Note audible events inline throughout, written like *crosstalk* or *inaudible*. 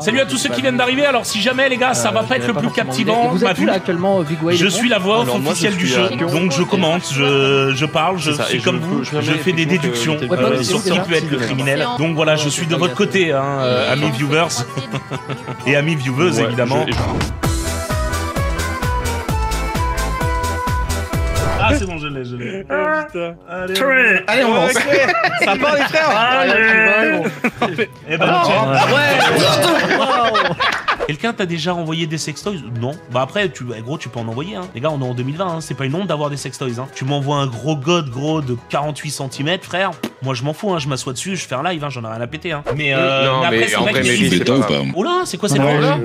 Salut à tous ceux qui viennent d'arriver. Alors, si jamais, les gars, ça va pas être le plus captivant, Vous ma êtes où vue. là actuellement, Vigway Je suis la voix officielle du jeu, donc je commente, je, je parle, je suis comme vous, je fais des déductions. euh, sur qui peut être le criminel. Donc voilà, je suis de votre côté, hein, euh, amis viewers. et amis viewers Ouais, évidemment. C'est bon, je l'ai, je l'ai. Allez, Allez, on lance. Ça part les frères Eh ben, tiens. Ouais Quelqu'un t'a déjà envoyé des sextoys Non. Bah après, tu, bah, gros, tu peux en envoyer. Hein. Les gars, on est en 2020. Hein. C'est pas une honte d'avoir des sextoys. Hein. Tu m'envoies un gros god gros de 48 cm, frère. Moi, je m'en fous. Hein. Je m'assois dessus, je fais un live. Hein. J'en ai rien à péter. Hein. Mais, euh, Non, mais après, mais c'est en vrai si- c'est pas pas Oh là, c'est quoi cette Ouais, là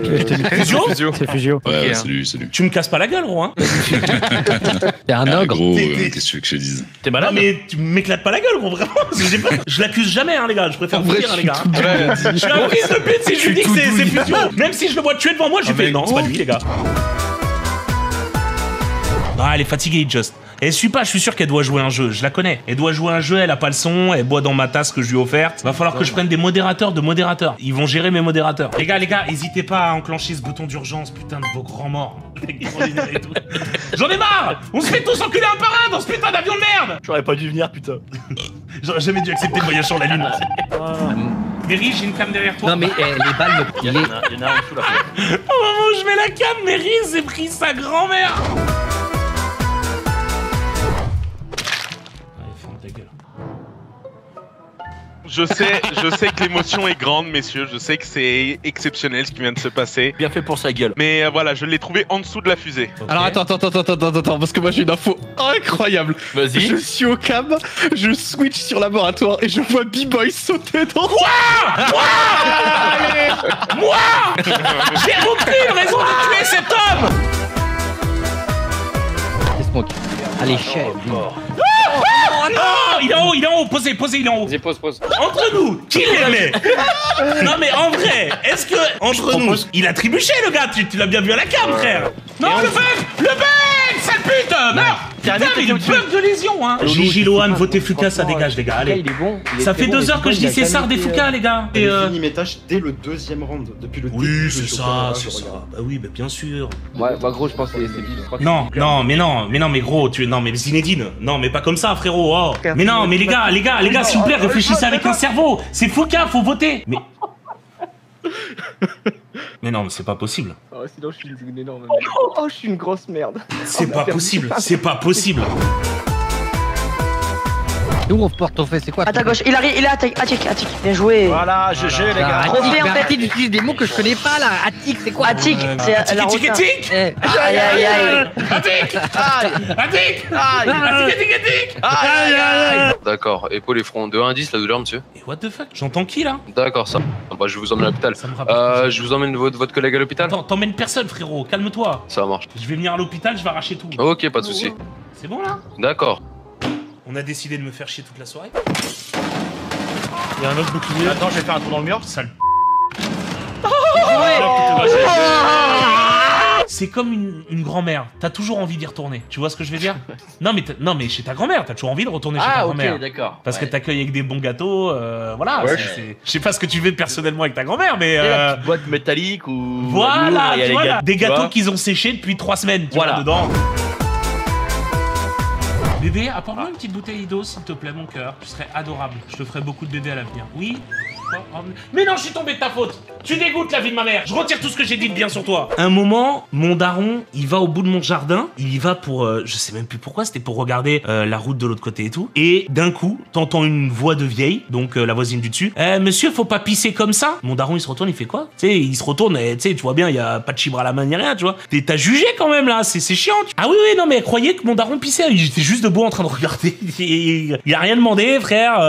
Fusio C'est Fusio. Ouais, Ok, salut, salut. Tu me casses pas la gueule, gros. Hein. *laughs* T'es un Ah, ogre. gros, T'es- euh, qu'est-ce que tu veux que je te dise T'es Non, malade mais tu m'éclates pas la gueule, gros, vraiment. *laughs* Je l'accuse jamais, hein, les gars. Je préfère vous dire, hein, les gars. Je suis un fils de pute si je lui dis que c'est Fusio. Même si je le vois tuer devant moi, je lui fais non, c'est pas lui, les gars. Ah, elle est fatiguée, Just. Elle suit pas, je suis sûr qu'elle doit jouer un jeu, je la connais. Elle doit jouer un jeu, elle a pas le son, elle boit dans ma tasse que je lui ai offerte. Va falloir que je prenne des modérateurs de modérateurs. Ils vont gérer mes modérateurs. Les gars, les gars, hésitez pas à enclencher ce bouton d'urgence, putain de vos grands morts. *laughs* Et. J'en ai marre On se fait tous enculer un par un dans ce putain d'avion de merde J'aurais pas dû venir, putain. *laughs* J'aurais jamais dû accepter le voyage sur la lune. Mary, j'ai une cam derrière toi. Non mais eh, les balles me... Il y en les- a il y en a en dessous là. *laughs* Au moment où je mets la cam, Mary s'est pris sa grand-mère Je sais, je sais que l'émotion est grande, messieurs. Je sais que c'est exceptionnel ce qui vient de se passer. Bien fait pour sa gueule. Mais euh, voilà, je l'ai trouvé en dessous de la fusée. Alors attends, attends, attends, attends, attends, attends, parce que moi j'ai une info incroyable. Je Vas-y. suis au cam, je switch sur laboratoire et je vois B-Boy sauter dans Moi *laughs* J'ai aucune raison de tuer cet homme. Allez, chef. Oh non Il est en haut, il est en haut, posez, posez, il est en haut. Vas-y, pose, pose. Entre nous, qui l'aimait *laughs* Non mais en vrai, est-ce que entre nous, il a trébuché le gars Tu, tu l'as bien vu à la cam, frère Non, le bug Le bug Sale pute Meurs Putain, mais le bug de lésion, hein Gigi Lohan, votez Fuka, ça dégage, les gars, allez. Il est bon. il est Ça fait deux heures que je il dis ça des Fuka, euh, les gars. Et J'ai euh, fini mes tâches dès le deuxième round, depuis le début. Oui, c'est ça, c'est je ça. Bah oui, bah bien sûr. Ouais, bah gros, je pense que c'est c'est vite. je crois que Non, c'est- non, mais non, mais non, mais gros, tu non, mais Zinedine, non, mais pas comme ça, frérot. Oh. Mais non, mais les gars, les gars, les gars, s'il vous plaît, réfléchissez avec un cerveau. C'est Fouca, faut voter. Mais *laughs* mais non, mais c'est pas possible. Oh, sinon, je suis une énorme merde. Oh, je suis une grosse merde. C'est pas possible. C'est pas possible. *laughs* Nous on porte ton fait, c'est quoi À ta gauche, il arrive, il est attaque, attic, attic. Bien joué. Voilà, GG les gars. Trop bien, en fait. Arrêtez d'utiliser des mots que je connais pas là. Attic, c'est quoi Attic, c'est la Tic, tic, route. tic. Eh, Aïe aïe aïe. Atik Atik Atik Atik Atik Aïe, aïe, aïe. D'accord, épaule et front. 2 1 10, la douleur, monsieur. Et what the fuck? J'entends qui là? D'accord, ça. Bah, je vous emmène à l'hôpital. Ça me rappelle. Euh, je vous emmène votre, votre collègue à l'hôpital Attends, t'emmènes personne, frérot. Calme-toi. Ça marche. Je vais venir à l'hôpital, je vais arracher tout. Ok, pas de soucis. C'est bon là? D'accord. On a décidé de me faire chier toute la soirée. Il y a un autre bouclier. Attends, je vais faire un tour dans le mur. Sale. *laughs* C'est comme une, une grand-mère. T'as toujours envie d'y retourner. Tu vois ce que je veux dire *laughs* Non mais non mais chez ta grand-mère, t'as toujours envie de retourner chez ta Ah, grand-mère. ok, d'accord. Parce que Ouais. t'accueilles avec des bons gâteaux, euh, voilà. Ouais, je- sais pas ce que tu veux personnellement avec ta grand-mère, mais la euh, petite boîte métallique ou. voilà, tu les vois, gâteaux, des gâteaux qu'ils ont séchés depuis trois semaines. Tu Voilà. vois, dedans. Bébé, apporte-moi une petite bouteille d'eau, s'il te plaît, mon cœur. Tu serais adorable. Je te ferai beaucoup de bébés à l'avenir. Oui Mais non, je suis tombé de ta faute. Tu dégoûtes la vie de ma mère. Je retire tout ce que j'ai dit de bien sur toi. Un moment, mon daron, il va au bout de mon jardin. Il y va pour, euh, je sais même plus pourquoi. C'était pour regarder euh, la route de l'autre côté et tout. Et d'un coup, t'entends une voix de vieille, donc euh, la voisine du dessus. Eh, monsieur, faut pas pisser comme ça. Mon daron, il se retourne, il fait quoi? Tu sais, il se retourne. Et, tu vois bien, il y a pas de chibre à la main ni rien, tu vois. T'es- T'as jugé quand même là. C'est chiant. tu- Ah oui, oui, non, mais croyait que mon daron pissait. Il était juste debout en train de regarder. *laughs* Il, il a rien demandé, frère.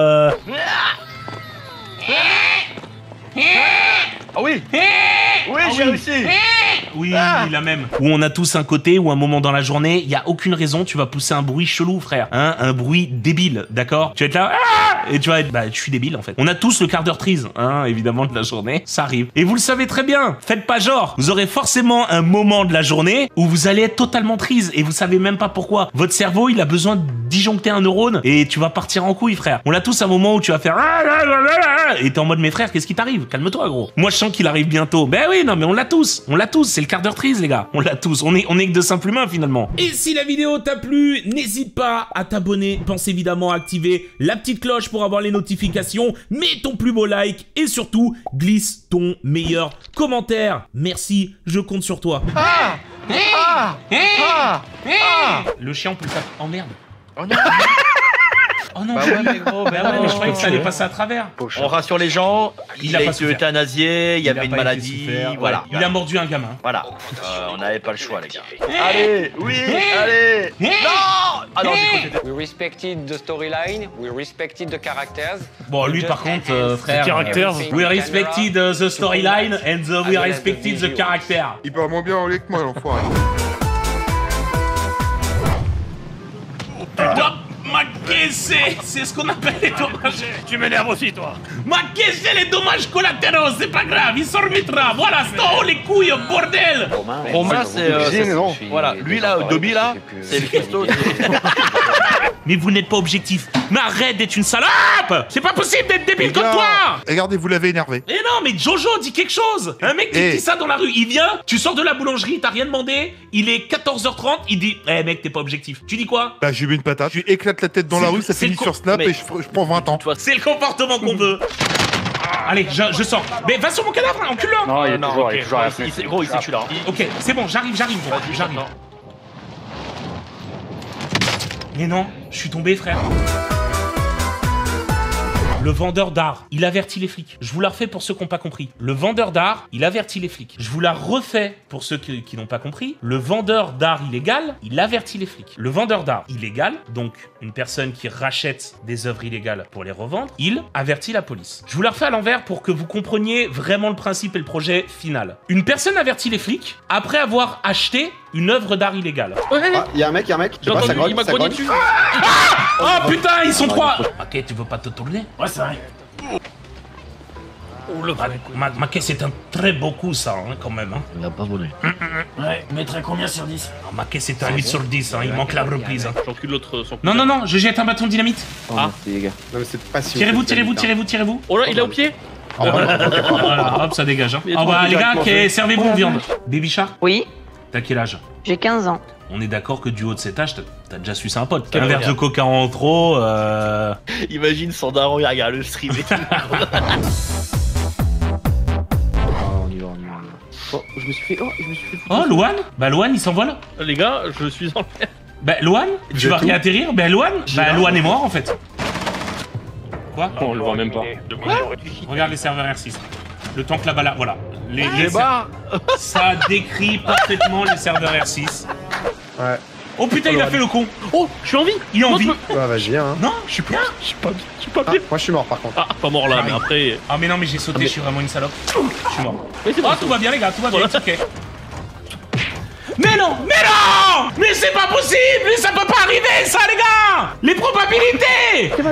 Ah oui. Oui, j'ai réussi Oui, la même. Où on a tous un côté où un moment dans la journée, il y a aucune raison, tu vas pousser un bruit chelou, frère. Hein, un bruit débile, d'accord? Tu vas être là, Ah et tu vas être, bah, je suis débile en fait. On a tous le quart d'heure trise, hein, évidemment de la journée, ça arrive. Et vous le savez très bien. Faites pas genre. Vous aurez forcément un moment de la journée où vous allez être totalement trise et vous savez même pas pourquoi. Votre cerveau, il a besoin disjoncter un neurone et tu vas partir en couille, frère. On l'a tous un moment où tu vas faire Ah, là, là et t'es en mode mes frères, qu'est-ce qui t'arrive? Calme-toi, gros. Moi, je sens qu'il arrive bientôt. Ben oui, non, mais on l'a tous. On l'a tous. C'est le quart d'heure trise, les gars. On l'a tous. On est, on est que de simples humains finalement. Et si la vidéo t'a plu, n'hésite pas à t'abonner. Pense évidemment à activer la petite cloche pour avoir les notifications. Mets ton plus beau like et surtout glisse ton meilleur commentaire. Merci, je compte sur toi. Ah Ah Ah Ah Le chien, on peut le taper. Oh merde. Oh non Oh non, Bah ouais, mais gros, Bah ouais, mais je croyais que ça allait passer à travers. On rassure les gens, il, Il a a, été souffert. euthanasié, il y avait une maladie, voilà. ouais. Il a mordu un gamin. Voilà, Euh, on n'avait pas le choix les gars. Allez, oui, allez Non Ah non, que We respected the storyline, we respected the characters. Bon, lui, par contre, euh, frère. Caractères. We respected uh, the storyline and the we respected the character. Il parle moins bien anglais que moi, l'enfoiré. Caisse, c'est? Ce qu'on appelle les dommages. Tu m'énerves aussi toi Ma caisse, les dommages collatéraux, c'est pas grave, il s'en remettra. Voilà, sto les couilles, bordel. Romain c'est... euh, c'est- Voilà, lui là, Dobby là, c'est le Christo. *laughs* Mais vous n'êtes pas objectif. Mais arrête d'être une salope C'est pas possible d'être débile Les comme gars, toi Regardez, vous l'avez énervé. Mais non, mais Jojo, dis quelque chose Un mec qui Eh. dit ça dans la rue, il vient, tu sors de la boulangerie, t'as rien demandé, il est 14h30, il dit « Eh mec, t'es pas objectif. » Tu dis quoi Bah, j'ai mis une patate, je lui éclate la tête dans la C'est- rue, ça c'est finit le sur Snap mais- et je, je prends 20 ans. C'est le comportement qu'on veut Allez, je, je sors. Mais va sur mon cadavre, encule-le Non, il est Non, toujours, ok, il toujours la fenêtre. sait- Gros, il sait que je suis là. Ok, c'est bon, j'arrive, j'arrive, gros, j'arrive. attends. Mais non, je suis tombé, frère. Le vendeur d'art, il avertit les flics. Je vous la refais pour ceux qui n'ont pas compris. Le vendeur d'art, il avertit les flics. Je vous la refais pour ceux qui, qui n'ont pas compris. Le vendeur d'art illégal, il avertit les flics. Le vendeur d'art illégal, donc une personne qui rachète des œuvres illégales pour les revendre, il avertit la police. Je vous la refais à l'envers pour que vous compreniez vraiment le principe et le projet final. Une personne avertit les flics après avoir acheté une œuvre d'art illégale. Ah, il y a un mec, il y a un mec. Ça grogne, ça grogne. Oh putain, ils sont trois Ok, tu veux pas te tourner? Ouais, c'est vrai. Ma, ma caisse est un très beau coup, ça, hein, quand même. Hein. Il a pas volé. Ouais, mettrais combien sur 10 Ma caisse est un 8 sur 10, hein, il manque la reprise. Hein. J'encule l'autre son Non, non, non, je jette un bâton de dynamite. Non, mais c'est pas si. Tirez-vous, tirez-vous, tirez-vous, tirez-vous. Oh là, il est au pied Voilà, *laughs* hop, ça dégage. Hein. Oh bah, les gars, servez-vous en viande. Baby Shark, Oui, t'as quel âge? J'ai 15 ans. On est d'accord que du haut de cet âge, t'as- déjà sucé un pote. Un verre de coca en trop, euh... Imagine son daron, il regarde le stream et tout. *laughs* on y va, on y va. Oh, je me suis fait. Oh, je me suis fait. Oh, Loane Bah, Loane, il s'envole Les gars, je suis en l'air. Bah, Loane Tu vas réatterrir Bah, Loane Bah, Loane est mort, en fait. Quoi On le voit même pas. Regarde les serveurs R6. Le temps que la balle... Voilà. Les, les Les Ça décrit parfaitement les serveurs R6. Ouais. Oh putain, il a fait le con Oh, je suis en vie Il est en vie Bah, vas-y, hein. Non Je suis pas, je suis pas, je suis pas Ah, bien. moi, je suis mort par contre. Ah, pas mort là, mais après. Ah mais non, mais j'ai sauté, je suis vraiment une salope. Je suis mort. Oh, bon, tout va bien les gars, tout va bien, ok. Mais non Mais non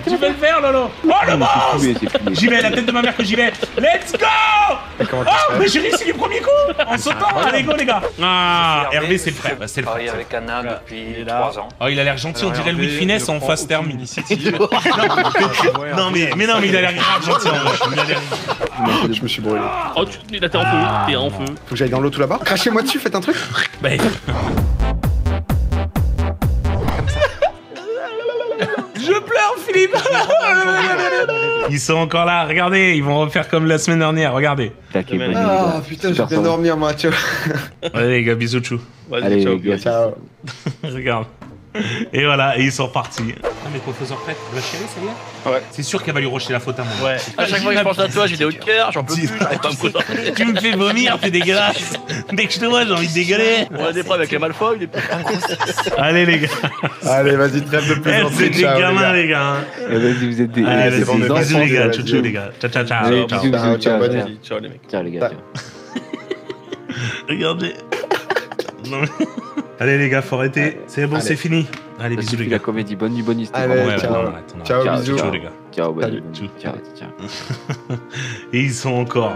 Tu vas le faire, Lolo Oh, le monstre J'y vais, la tête de ma mère que j'y vais Let's go Oh, mais j'ai réussi du premier coup En sautant Allez, go, les gars Ah, Hervé, c'est le frère. Bah, c'est le frère. avec Anna depuis Il est là. 3 ans. Oh, il a l'air gentil, on dirait Louis de Finesse en phase terme. *laughs* Non, mais, mais non, mais il a l'air grave gentil en vrai. Il a l'air- Je me suis brûlé. Oh, tu, là, t'es en feu, t'es en feu. Faut que j'aille dans l'eau tout là-bas. Crachez-moi dessus, faites un truc. Ils sont encore là, regardez, ils vont refaire comme la semaine dernière, regardez. Ah putain, j'ai bien dormir, moi, tu vois. Allez les gars, bisous chou. Vas-y, ciao. Ciao. *laughs* Regarde. *laughs* Et voilà, et ils sont repartis. Ah mais coiffeuse retraite, la chérie, ça y est Ouais. C'est sûr qu'elle va lui rocher la faute à moi. Ouais, à chaque fois que je pense à toi, j'ai des hauts de cœur, j'en peux plus, j'arrive pas à me *laughs* concentrer. Tu me fais vomir, t'es dégueulasse Dès que je te vois, j'ai envie de dégueuler On a des problèmes avec les Malfoy, les *laughs* Allez les gars Allez, vas-y, trêve de Eh, plaisanterie. C'est des gamins les gars hein. Vas-y, vous êtes des. Allez, c'est bon, bisous, les gars, ciao les gars Ciao ciao ciao ciao. les mecs. Ciao les gars. Regardez Non, *laughs* Allez les gars, faut arrêter. C'est bon, Allez. c'est fini. Allez, bisous les gars. la comédie. Bonne nuit, bonne nuit. Allez, Ouais, ciao. bon, on arrête, on arrête. Ciao, Ciao, bisous. Ciao les gars. Ciao, bonne Salut. nuit, bonne nuit. Ciao, ciao. Et ils sont encore.